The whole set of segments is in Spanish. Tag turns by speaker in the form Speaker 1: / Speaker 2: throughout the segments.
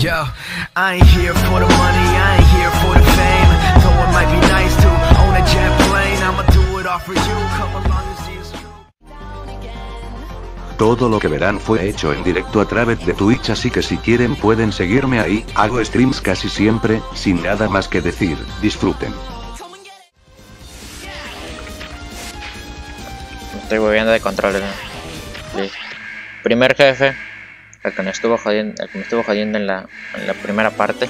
Speaker 1: Yo, I ain't here for the money, I ain't here for the fame. Though it might be nice to own a jet plane, I'ma do it all for you. Come along and see it's true.
Speaker 2: Todo lo que verán fue hecho en directo a través de Twitch así que si quieren pueden seguirme ahí, hago streams casi siempre, sin nada más que decir, disfruten.
Speaker 3: Estoy volviendo de controles. ¿no? Primer jefe. El que me estuvo jodiendo, que me estuvo jodiendo en la, en la primera parte.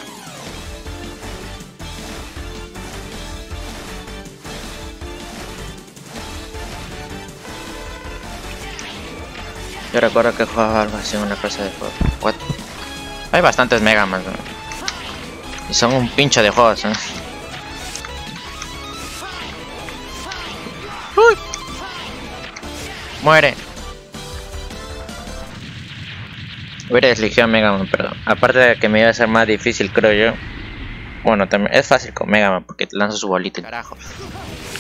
Speaker 3: Yo recuerdo que jugaba algo así, una cosa de juego. What? Hay bastantes Mega Man. ¿no? Y son un pincho de juegos. ¿eh? Uy. Muere. Hubiera elegido a Mega Man, pero aparte de que me iba a ser más difícil, creo yo. Bueno, también es fácil con Mega Man porque lanza su bolita. Carajo.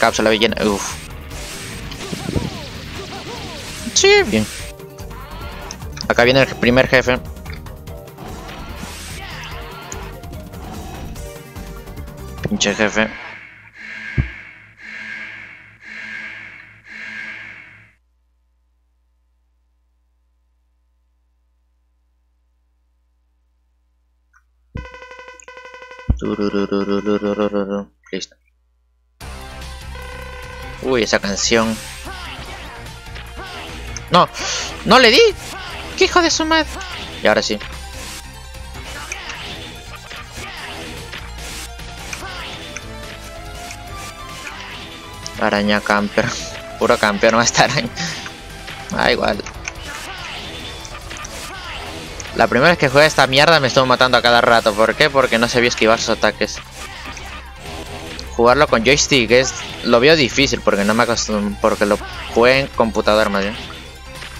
Speaker 3: Cápsula villana. Uff. Sí, bien. Acá viene el primer jefe. Pinche jefe. Listo. Uy, esa canción. No, no le di. ¿Qué hijo de su madre? Y ahora sí. Araña camper. Puro campeón va a estar araña. Ah, igual. La primera vez que jugué esta mierda me estuvo matando a cada rato. ¿Por qué? Porque no sabía esquivar sus ataques. Jugarlo con joystick es lo veo difícil porque no me acostumbro. Porque lo jugué en computador más bien.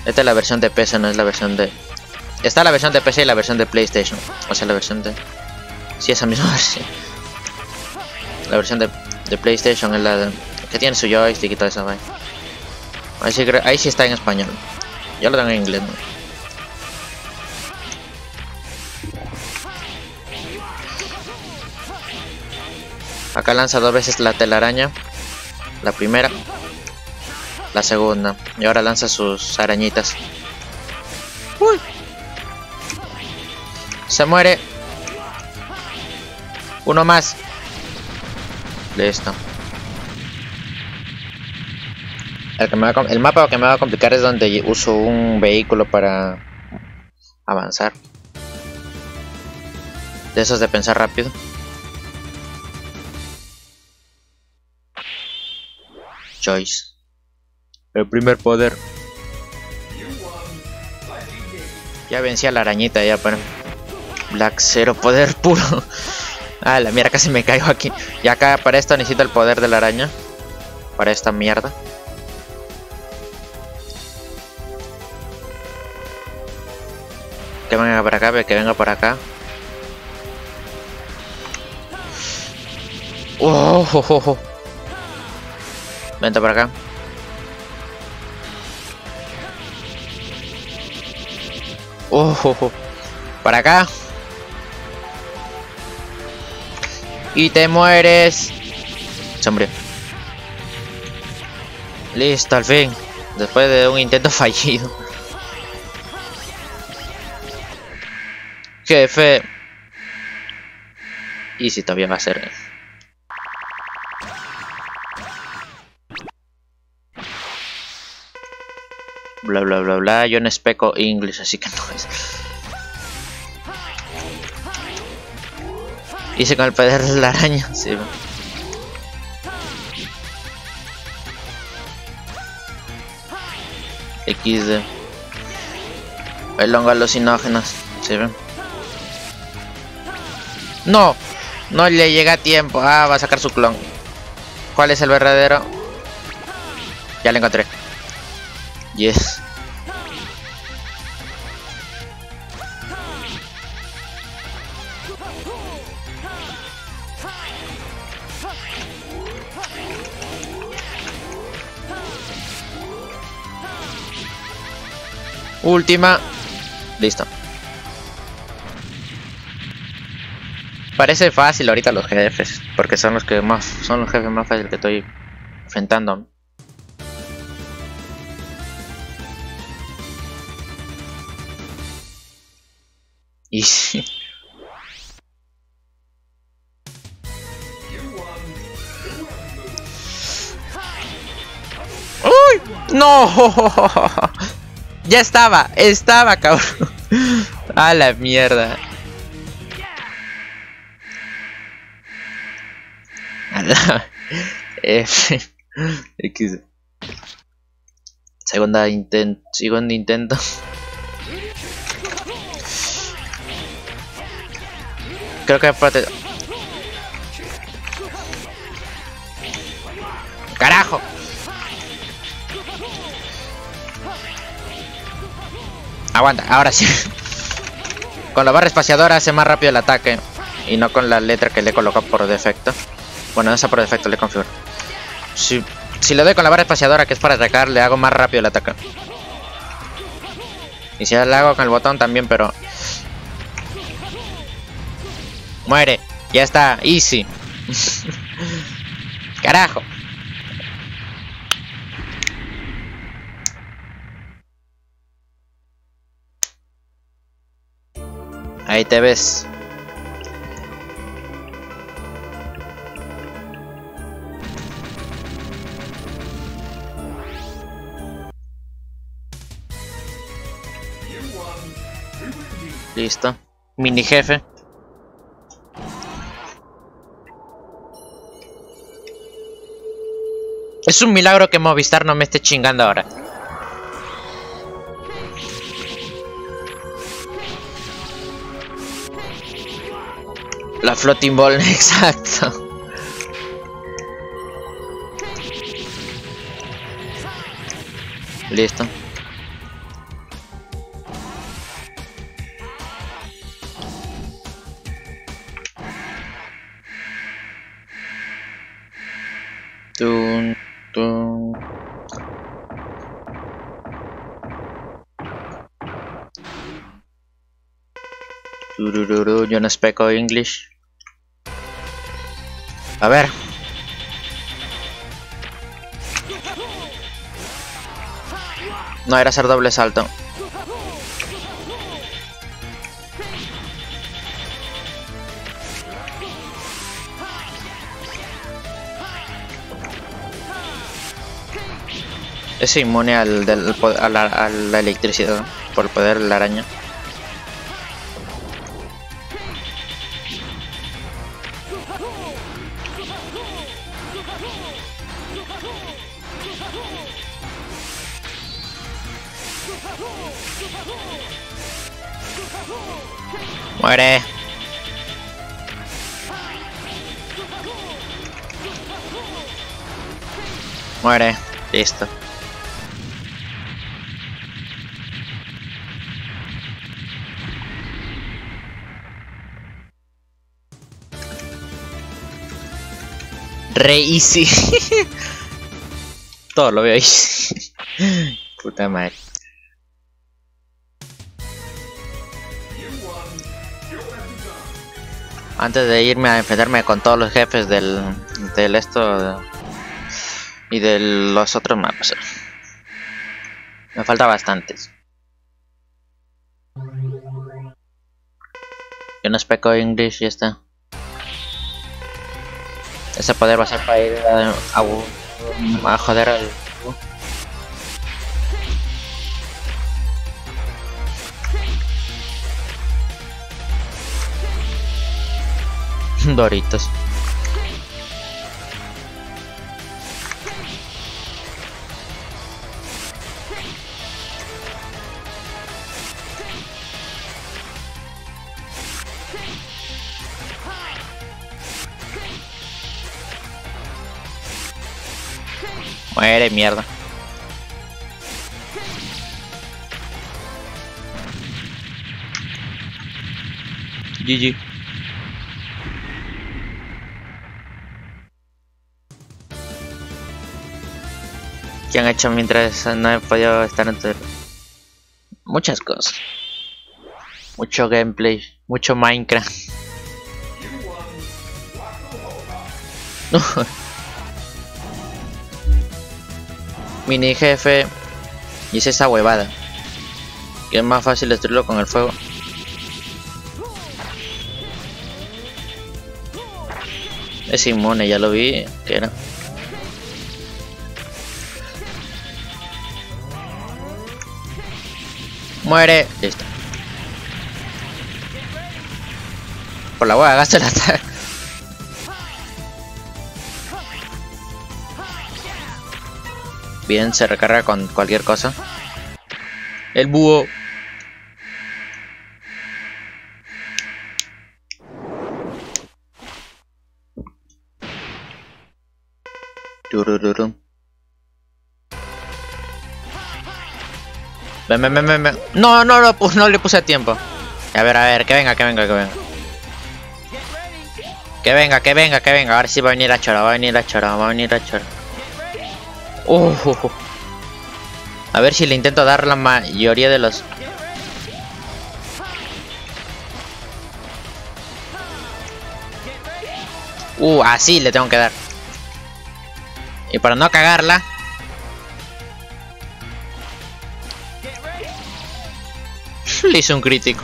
Speaker 3: Esta es la versión de PC, no es la versión de. Está la versión de PC y la versión de PlayStation. O sea, la versión de. Sí, esa misma versión. La versión de, PlayStation es la de... que tiene su joystick y toda esa vaina. Ahí sí, ahí sí está en español. Yo lo tengo en inglés, ¿no? Acá lanza dos veces la telaraña. La primera. La segunda. Y ahora lanza sus arañitas. Uy. Se muere. Uno más. Listo. El, que el mapa que me va a complicar es donde uso un vehículo para avanzar. De esos de pensar rápido. El primer poder. Ya vencí a la arañita ya para Black Zero, poder puro. Ah, la mierda casi me caigo aquí. Y acá para esto necesito el poder de la araña. Para esta mierda. Que venga para acá, que venga para acá. Oh, oh, oh, oh. Vente para acá. Oh, oh, oh. Para acá. Y te mueres. Se murió. Listo, al fin. Después de un intento fallido. Jefe. Y si todavía va a ser. Bla bla bla bla. Yo no especo inglés, así que no es. Hice con el poder de la araña, sí. XD. El hongo alucinógenos, ¿sí? No, no le llega a tiempo. Ah, va a sacar su clon. ¿Cuál es el verdadero? Ya lo encontré. Yes. Última. Listo. Parece fácil ahorita los jefes, porque son los que más son los jefes más fáciles que estoy enfrentando. Y sí. ¡Uy! ¡No! Ya estaba, estaba, cabrón. A la mierda. X. Segunda intento. Segundo intento. Creo que prote... ¡Carajo! Aguanta, ahora sí. Con la barra espaciadora hace más rápido el ataque. Y no con la letra que le coloca por defecto. Bueno, esa por defecto le configuro. Si, si le doy con la barra espaciadora que es para atacar, le hago más rápido el ataque. Y si le hago con el botón también, pero... Muere. Ya está. Easy. Carajo. Ahí te ves. Listo. Mini jefe. Es un milagro que Movistar no me esté chingando ahora. La floating ball, exacto. Listo. Tun. Turururu, yo no speak English. A ver. No, era hacer doble salto. Es inmune al, del, a, la, electricidad por el poder de la araña. Muere. Muere. Listo. Re easy. Todo lo veo easy. Puta madre. Antes de irme a enfrentarme con todos los jefes del, del esto y de los otros mapas. Me falta bastantes. Yo no speak English y ya está. Ese poder va a ser para ir a joder al... Doritos. Muere mierda. GG. ¿Qué han hecho mientras no he podido estar entre muchas cosas? Mucho gameplay, mucho Minecraft. Mini jefe. Y es esa huevada. Y es más fácil destruirlo con el fuego. Es inmune, ya lo vi. Que era. Muere. Listo. Por la hueá, gasta el. Bien, se recarga con cualquier cosa. El búho. Ven, ven, ven, ven, ven. No, no, no, no le puse tiempo. A ver, a ver, que venga, que venga, que venga. Que venga, que venga, que venga. A ver si va a venir a chora, va a venir a chora, va a venir a chora. Uh. A ver si le intento dar la mayoría de los... Uh, así le tengo que dar. Y para no cagarla... Le hice un crítico.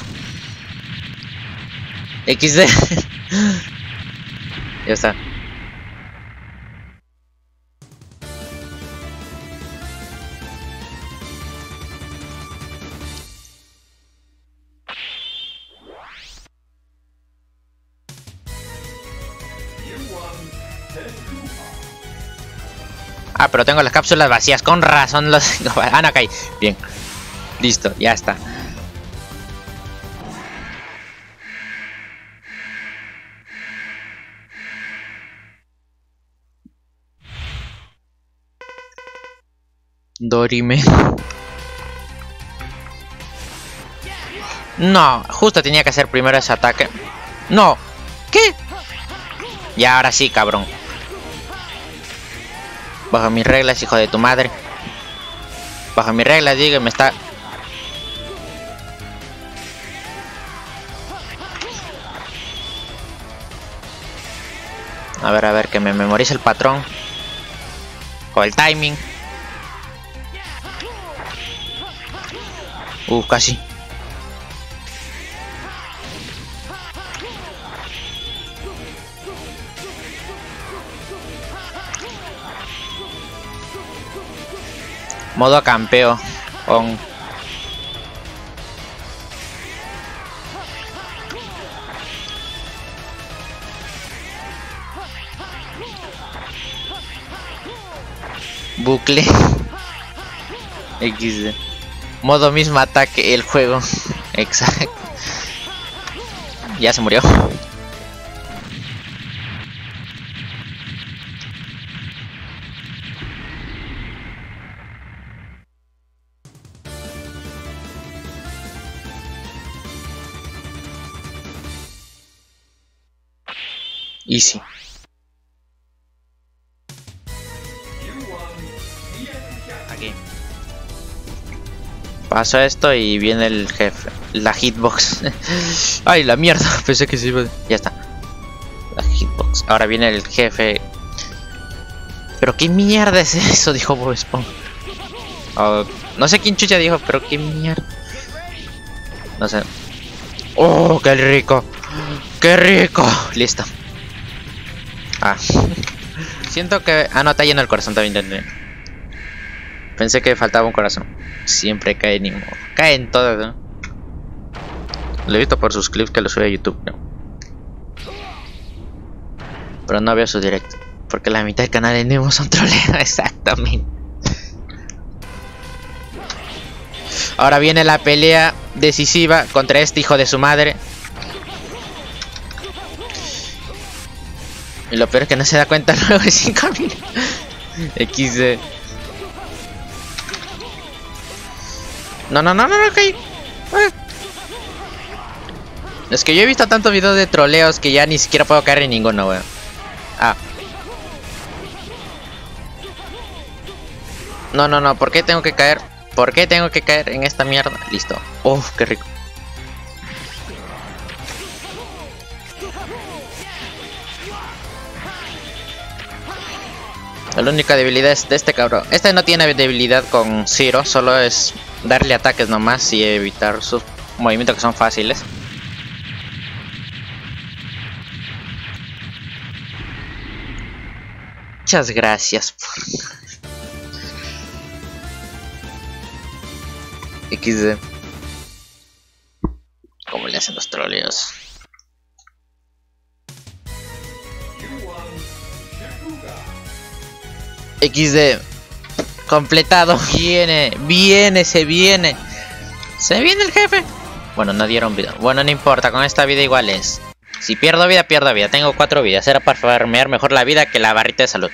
Speaker 3: XD. ya está. Ah, pero tengo las cápsulas vacías. Con razón los... Ah, no, caí. Bien. Listo, ya está. Dorime. No, justo tenía que hacer primero ese ataque. No. ¿Qué? Ya, ahora sí, cabrón. Bajo mis reglas, hijo de tu madre. Bajo mis reglas, digo, me está... A ver, a ver, que me memorice el patrón. O el timing. Uh, casi. Modo campeo. On. Bucle. XD. Modo mismo ataque el juego. Exacto. Ya se murió. Paso esto y viene el jefe. La hitbox. Ay, la mierda. Pensé que iba. Ya está. La hitbox. Ahora viene el jefe. Pero qué mierda es eso, dijo Bob Esponja. Oh, no sé quién chucha dijo, pero qué mierda. No sé. Oh, qué rico. Qué rico. Listo. Ah. Siento que... Ah, no, está lleno el corazón también. Pensé que faltaba un corazón. Siempre cae ni modo. Cae en todo, ¿no? Lo he visto por sus clips que lo sube a YouTube, ¿no? Pero no veo su directo. Porque la mitad del canal de Nemo son troleos, exactamente. Ahora viene la pelea decisiva contra este hijo de su madre. Y lo peor es que no se da cuenta luego de 5 minutos. XD. No, no, no, no, no, caí. Ah. Es que yo he visto tantos videos de troleos que ya ni siquiera puedo caer en ninguno, weón. Ah. No, no, no, ¿por qué tengo que caer? ¿Por qué tengo que caer en esta mierda? Listo. Uf, qué rico. La única debilidad es de este cabrón. Este no tiene debilidad con Zero, solo es darle ataques nomás y evitar sus movimientos que son fáciles. Muchas gracias XD. ¿Cómo le hacen los troleos? XD. Completado. Viene, viene, se viene. Se viene el jefe. Bueno, no dieron vida. Bueno, no importa, con esta vida igual es. Si pierdo vida, pierdo vida. Tengo cuatro vidas. Era para farmear mejor la vida que la barrita de salud.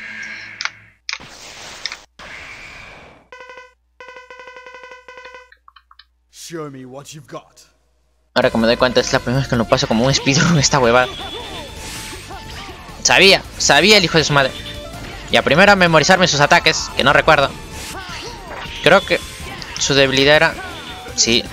Speaker 3: Ahora que me doy cuenta es la primera vez que lo paso como un speedrun esta huevada. Sabía, sabía el hijo de su madre. Y a primero a memorizarme sus ataques, que no recuerdo. Creo que su debilidad era... Sí.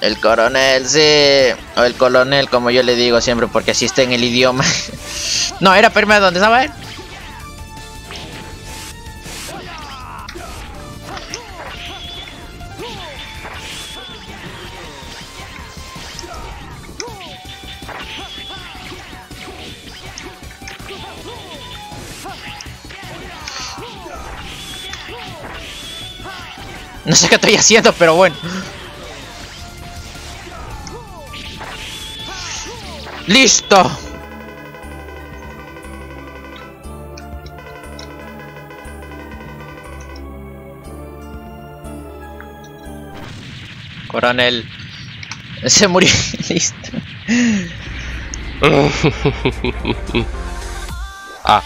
Speaker 3: El coronel, sí. O el colonel, como yo le digo siempre, porque así está en el idioma. no, era primero donde estaba él. No sé qué estoy haciendo, pero bueno. ¡Listo! Coronel. Se murió. Listo.
Speaker 4: ah.